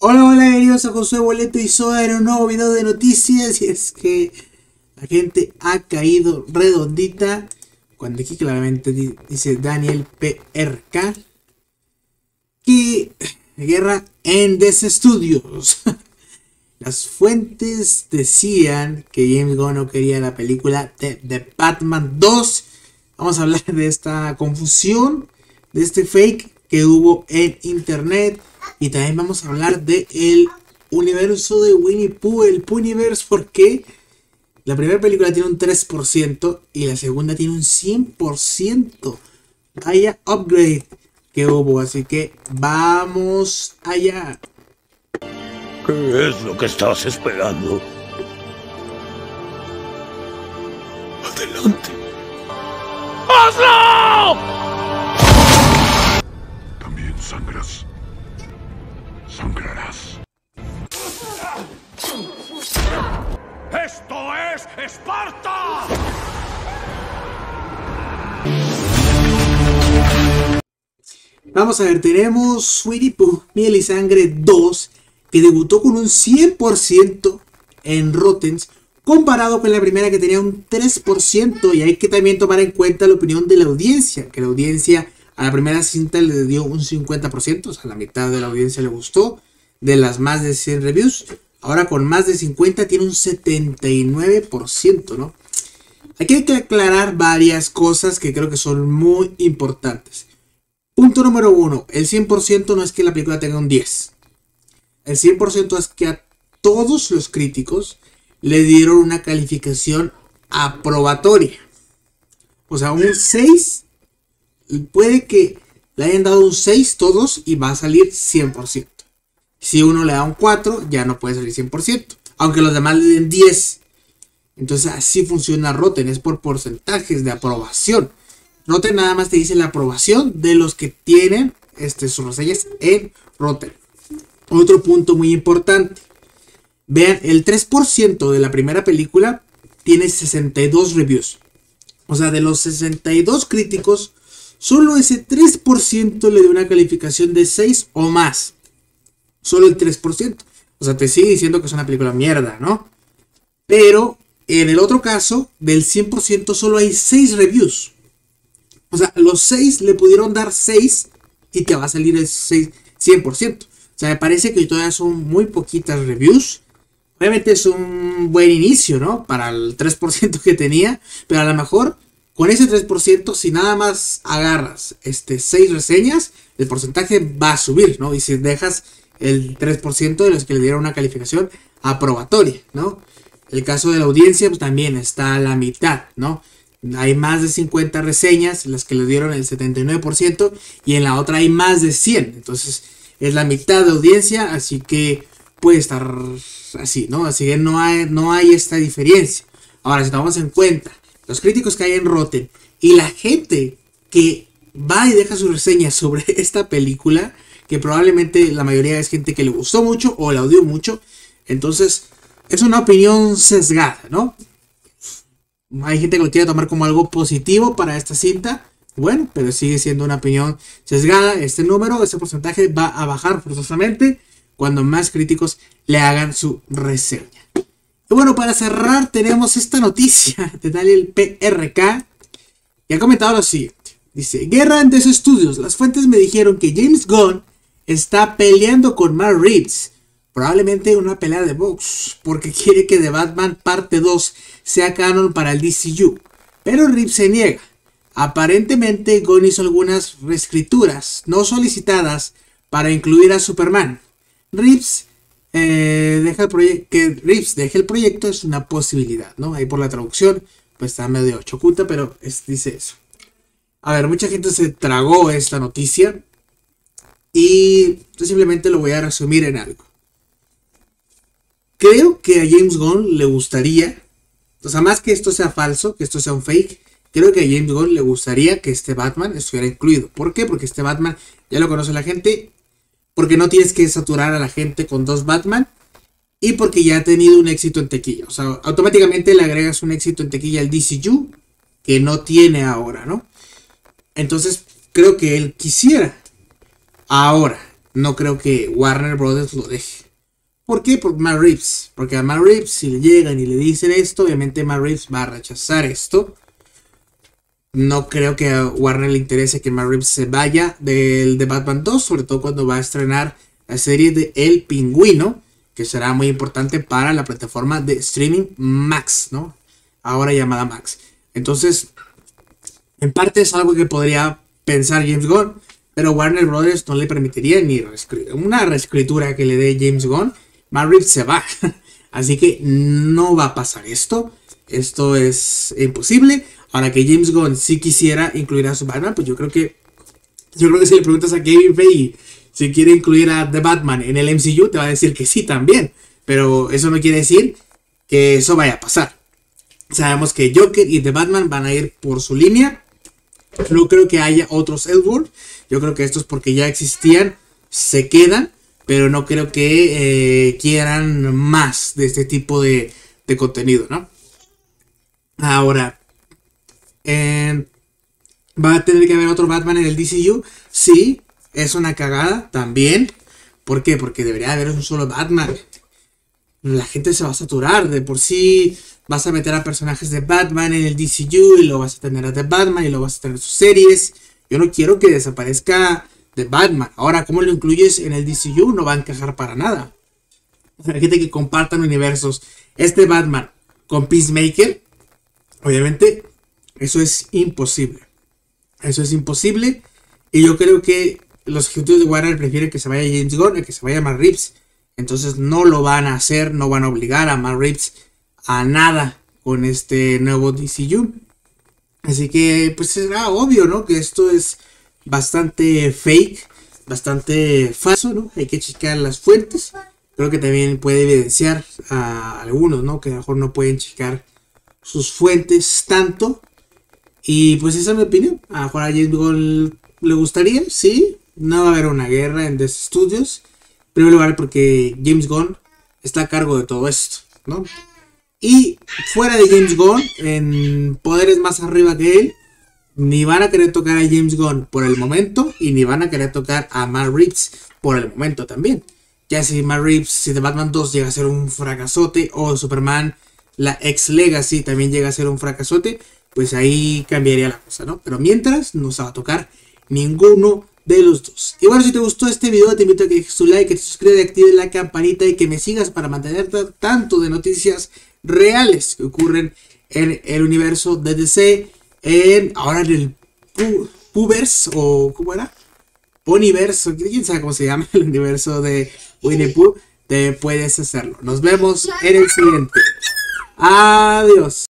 Hola, hola, bienvenidos a Josué Boleto y Soda en un nuevo video de noticias. Y es que la gente ha caído redondita. Cuando aquí claramente dice Daniel PRK que guerra en Des Studios. Las fuentes decían que James Gunn no quería la película de, de Batman 2. Vamos a hablar de esta confusión, de este fake que hubo en internet y también vamos a hablar de el universo de Winnie Pooh, el Poohniverse, porque la primera película tiene un 3% y la segunda tiene un 100%. Vaya upgrade que hubo, así que vamos allá. ¿Qué es lo que estás esperando? Adelante. ¡Hazlo! Esparta! Vamos a ver, tenemos Sweetie Pooh, Miel y Sangre 2, que debutó con un 100% en Rottens, comparado con la primera que tenía un 3%, y hay que también tomar en cuenta la opinión de la audiencia, que la audiencia a la primera cinta le dio un 50%, o sea, la mitad de la audiencia le gustó, de las más de 100 reviews. Ahora con más de 50 tiene un 79%, ¿no? Aquí hay que aclarar varias cosas que creo que son muy importantes. Punto número uno, el 100% no es que la película tenga un 10. El 100% es que a todos los críticos le dieron una calificación aprobatoria. O sea, un 6 puede que le hayan dado un 6 todos y va a salir 100%. Si uno le da un 4, ya no puede salir 100%. Aunque los demás le den 10. Entonces así funciona Rotten, es por porcentajes de aprobación. Rotten nada más te dice la aprobación de los que tienen este, sus reseñas en Rotten. Otro punto muy importante. Vean, el 3% de la primera película tiene 62 reviews. O sea, de los 62 críticos, Solo ese 3% le dio una calificación de 6 o más. Solo el 3%. O sea, te sigue diciendo que es una película mierda, ¿no? Pero en el otro caso, del 100% solo hay 6 reviews. O sea, los 6 le pudieron dar 6 y te va a salir el 6, 100%. O sea, me parece que todavía son muy poquitas reviews. Obviamente es un buen inicio, ¿no? Para el 3% que tenía. Pero a lo mejor con ese 3%, si nada más agarras este, 6 reseñas, el porcentaje va a subir, ¿no? Y si dejas el 3% de los que le dieron una calificación aprobatoria, ¿no? El caso de la audiencia pues, también está a la mitad, ¿no? Hay más de 50 reseñas, las que le dieron el 79%, y en la otra hay más de 100. Entonces, es la mitad de audiencia, así que puede estar así, ¿no? Así que no hay, no hay esta diferencia. Ahora, si tomamos en cuenta los críticos que hay en Rotten y la gente que va y deja su reseña sobre esta película, que probablemente la mayoría es gente que le gustó mucho o la odió mucho, entonces es una opinión sesgada, ¿no? Hay gente que lo quiere tomar como algo positivo para esta cinta, bueno, pero sigue siendo una opinión sesgada. Este número, este porcentaje va a bajar forzosamente cuando más críticos le hagan su reseña. Y bueno, para cerrar tenemos esta noticia de Daniel PRK y ha comentado lo siguiente. Dice, guerra en estudios. Las fuentes me dijeron que James Gunn está peleando con Mark Reeves. Probablemente una pelea de box, porque quiere que The Batman parte 2 sea canon para el DCU. Pero Reeves se niega. Aparentemente Gunn hizo algunas reescrituras no solicitadas para incluir a Superman. Reeves eh, deja el que Reeves deje el proyecto es una posibilidad, ¿no? Ahí por la traducción, pues está medio chocuta, pero dice eso. A ver, mucha gente se tragó esta noticia y simplemente lo voy a resumir en algo. Creo que a James Gunn le gustaría, o sea, más que esto sea falso, que esto sea un fake, creo que a James Gunn le gustaría que este Batman estuviera incluido. ¿Por qué? Porque este Batman ya lo conoce la gente porque no tienes que saturar a la gente con dos Batman y porque ya ha tenido un éxito en tequilla. O sea, automáticamente le agregas un éxito en tequilla al DCU que no tiene ahora, ¿no? Entonces, creo que él quisiera. Ahora, no creo que Warner Brothers lo deje. ¿Por qué? Por Matt Reeves. Porque a Matt Reeves, si le llegan y le dicen esto, obviamente Matt va a rechazar esto. No creo que a Warner le interese que Matt se vaya del de Batman 2, sobre todo cuando va a estrenar la serie de El Pingüino, que será muy importante para la plataforma de streaming Max, ¿no? Ahora llamada Max. Entonces, en parte es algo que podría pensar James Gunn, pero Warner Brothers no le permitiría ni una reescritura que le dé James Gunn. Matt se va. Así que no va a pasar esto. Esto es imposible. Ahora que James Gunn si quisiera incluir a su Batman, pues yo creo que. Yo creo que si le preguntas a Kevin Feige si quiere incluir a The Batman en el MCU, te va a decir que sí también. Pero eso no quiere decir que eso vaya a pasar. Sabemos que Joker y The Batman van a ir por su línea. No creo que haya otros Elseworld. Yo creo que estos porque ya existían se quedan. Pero no creo que eh, quieran más de este tipo de, de contenido, ¿no? Ahora, ¿va a tener que haber otro Batman en el DCU? Sí, es una cagada también. ¿Por qué? Porque debería haber un solo Batman. La gente se va a saturar. De por sí vas a meter a personajes de Batman en el DCU y lo vas a tener a The Batman y lo vas a tener sus series. Yo no quiero que desaparezca The Batman. Ahora, ¿cómo lo incluyes en el DCU? No va a encajar para nada. Hay gente que compartan universos. Este Batman con Peacemaker, obviamente, eso es imposible. Eso es imposible. Y yo creo que los ejecutivos de Warner prefieren que se vaya James Gunn y que se vaya Matt Reeves. Entonces no lo van a hacer, no van a obligar a Matt a nada con este nuevo DCU. Así que pues será obvio, ¿no? Que esto es bastante fake, bastante falso, ¿no? Hay que checar las fuentes. Creo que también puede evidenciar a algunos, ¿no? Que a lo mejor no pueden checar sus fuentes tanto. Y pues esa es mi opinión. A mejor a James Gunn le gustaría, sí. No va a haber una guerra en DC Studios. Primer lugar porque James Gunn está a cargo de todo esto, ¿no? Y fuera de James Gunn, en poderes más arriba que él, ni van a querer tocar a James Gunn por el momento y ni van a querer tocar a Matt Reeves por el momento también. Ya si Matt Reeves, si The Batman 2 llega a ser un fracasote o Superman, la ex Legacy también llega a ser un fracasote, pues ahí cambiaría la cosa, ¿no? Pero mientras no se va a tocar ninguno de los dos. Y bueno, si te gustó este video, te invito a que dejes tu like, que te suscribas, actives la campanita y que me sigas para mantenerte tanto de noticias reales que ocurren en el universo de DC, en, ahora en el Pubers, o ¿cómo era? Ponyverse, quién sabe cómo se llama el universo de Winnie Pooh, te puedes hacerlo. Nos vemos en el siguiente. Adiós.